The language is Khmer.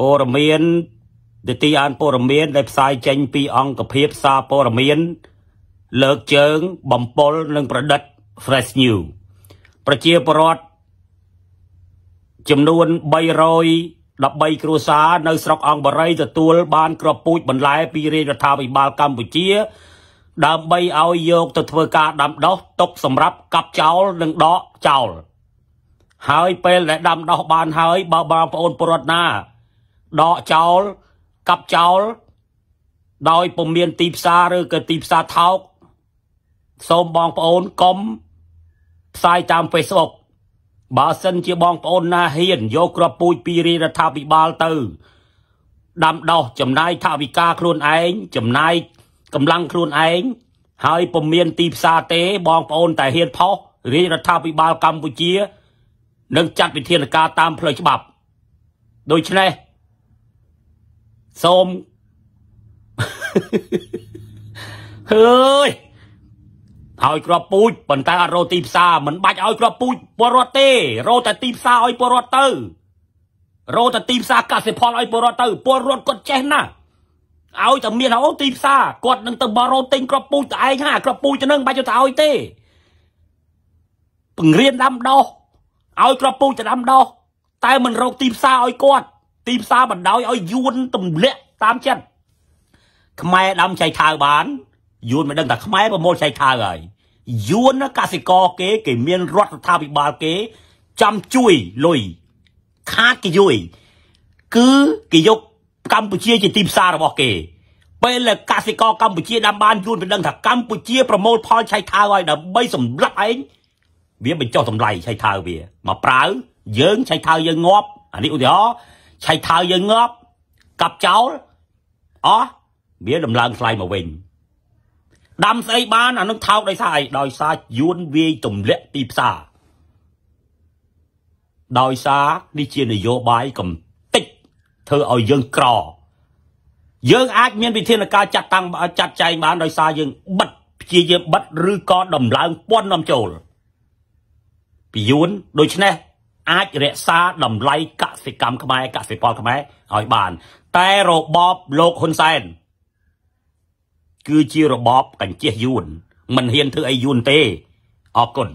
ព័ត៌មានទទីអានព័ត៌មានដែលផ្សាយចេញពីអង្គភាពសារព័ត៌មានលើកជើងបំពល់និងប្រឌិត Fresh News ប្រជាពលរដ្ឋចំនួន313គ្រួសារនៅស្រុកអង្គបរិយទទួលបានក្របពូជបន្លែពីរាជរដ្ឋាភិបាលកម្ពុជា ដើម្បីឲ្យយកទៅធ្វើការដាំដុះទុកសម្រាប់កាប់ចោលនិងដកចោលហើយពេលដែលដាំដុះបានហើយបើបងប្អូនពលរដ្ឋណា ដកចោលកាប់ចោលដោយពុំមានទីផ្សារឬក៏ទីផ្សារថោកសូមបងប្អូនកុំផ្សាយតាម Facebook បើសិនជាបងប្អូនណាហ៊ានយកក្របពូជពីរាជរដ្ឋាភិបាលទៅដាំដុះចំណាយថវិកាខ្លួនឯងចំណាយកម្លាំងខ្លួនឯងហើយពុំមានទីផ្សារទេបងប្អូនតែហ៊ានផុសរាជរដ្ឋាភិបាលកម្ពុជានឹងចាត់វិធានការតាមផ្លូវច្បាប់ដូច្នេះ សូមហើយហើយក្របពូជប៉ុន្តែអត់រកទីផ្សារមិនបាច់ឲ្យក្របពូជពលរដ្ឋទេរកតែទីផ្សារឲ្យពលរដ្ឋទៅរកតែទីផ្សារកសិផលឲ្យពលរដ្ឋទៅពលរដ្ឋគាត់ចេះណាស់ឲ្យតែមានអូទីផ្សារគាត់នឹងទៅបរោទិញក្របពូជទៅឯងហាក្របពូជទៅនឹងបាច់ទៅឲ្យទេពង្រៀនដាំដុះឲ្យក្របពូជទៅដាំដុះតែមិនរកទីផ្សារឲ្យគាត់ ទីផ្សារបណ្ដោយឲ្យយួនទម្លាក់តាមចិត្តខ្មែរដាំចៃថៅបានយួនមិនដឹងថាខ្មែរប្រមូលចៃថៅហើយយួនកសិករគេគេមានរដ្ឋាភិបាលគេចាំជួយលុយខាតគេយួយគឺគេយកកម្ពុជាជាទីផ្សាររបស់គេពេលកសិករកម្ពុជាដាំបានយួនមិនដឹងថាកម្ពុជាប្រមូលផលឆៃថៅហើយដើម្បីសម្លាប់ឯងវាបញ្ចុះតម្លៃឆៃថៅវាមកប្រើយើងឆៃថៅយើងងាប់អានេះឧទាហរណ៍ ឆៃថៅយើងងាប់កាប់ចោលអស់វាដំឡើងថ្លៃមកវិញដាំស្អីបានអានឹងថោកដោយសារអីដោយសារយួនវាយទម្លាក់ទីផ្សារដោយសារនេះជានយោបាយកំតិចធ្វើឲ្យយើងក្រ យើងអាចមានវិធានការចាត់តាំងចាត់ចែងបានដោយសារយើងបិទព្យាយាមបិទឬក៏ដំឡើងពន្ធនាំចូលពីយួនដូច្នេះ អាចរក្សាតម្លៃកសិកម្មខ្មែរកសិផលខ្មែរឲ្យបាន តែរបបលោកហ៊ុនសែនគឺជារបបកញ្ជះយួនមិនហ៊ានធ្វើអីយួនទេអរគុណ